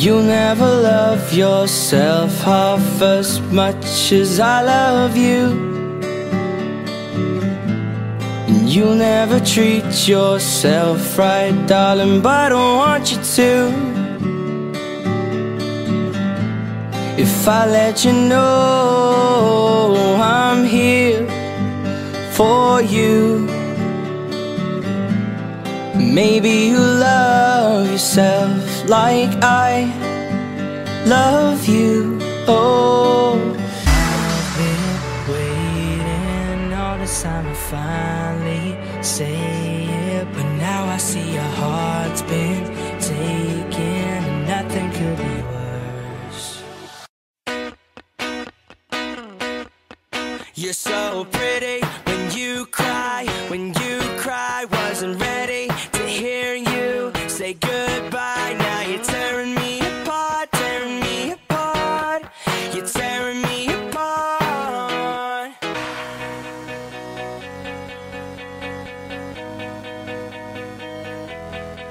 You'll never love yourself half as much as I love you. And you'll never treat yourself right, darling, but I don't want you to. If I let you know I'm here for you. Maybe you love yourself like I love you. Oh, I've been waiting all this time to finally say it, but now I see your heart's been taken, and nothing could be You're so pretty when you cry, when you cry, wasn't ready to hear you say goodbye. Now you're tearing me apart, tearing me apart. You're tearing me apart.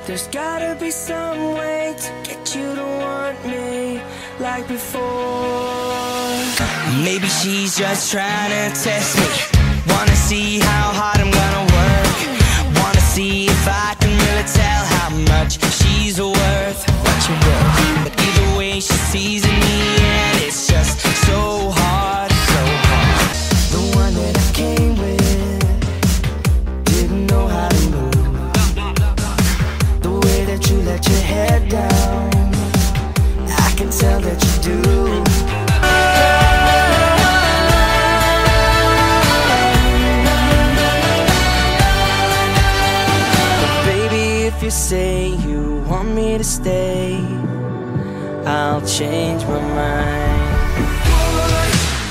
There's gotta be some way to get you to want me like before. Maybe she's just trying to test me. Wanna see how hard I'm gonna work. Wanna see if I can really tell how much she's say you want me to stay, I'll change my mind.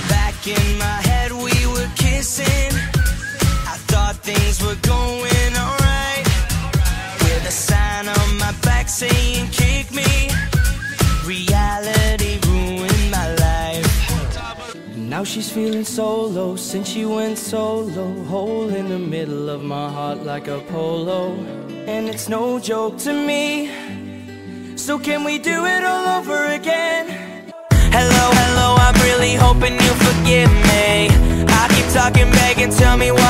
Back in my head, we were kissing. I thought things were going alright. With a sign on my back saying, kick me. Reality ruined my life. Now she's feeling so low since she went solo. Hole in the middle of my heart like a polo. And it's no joke to me. So can we do it all over again? Hello, hello, I'm really hoping you forgive me. I keep talking and tell me what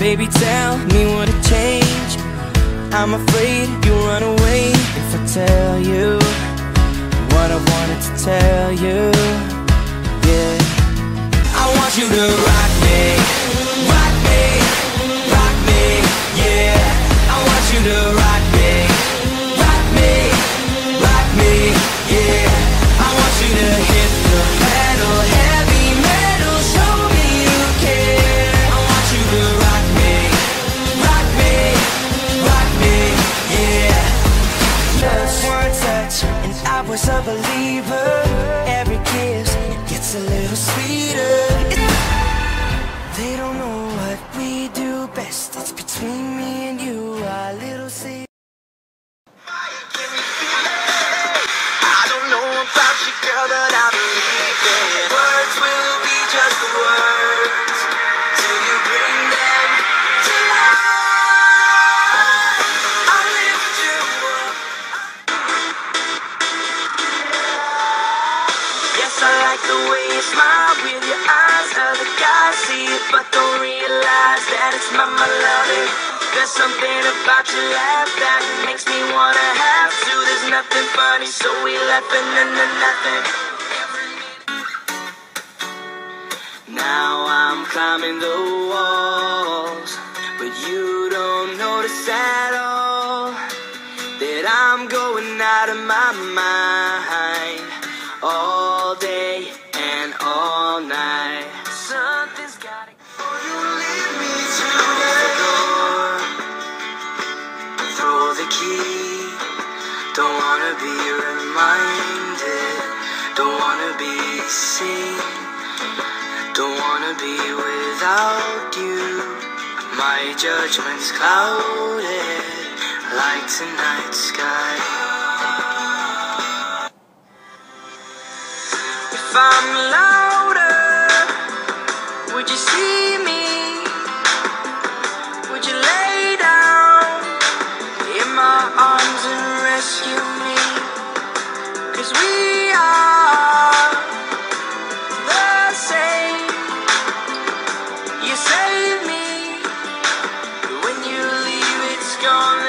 Baby, tell me what to change. I'm afraid you'll run away if I tell you what I wanted to tell you. Yeah. I want you to rock me, rock me, rock me. Yeah. I want you to a believer. Every kiss gets a little sweeter. They don't know what we do best. It's between me and you, our little secret. I don't know about you, girl, but I but don't realize that it's not my loving. There's something about your laugh that makes me wanna have to. There's nothing funny, so we laughing and then nothing. Now I'm climbing the walls, but you don't notice at all that I'm going out of my mind all day and all night. Don't wanna be reminded. Don't wanna be seen. Don't wanna be without you. My judgment's clouded like tonight's sky. If I'm louder, and rescue me? Cause we are the same. You save me, when you leave, it's gone.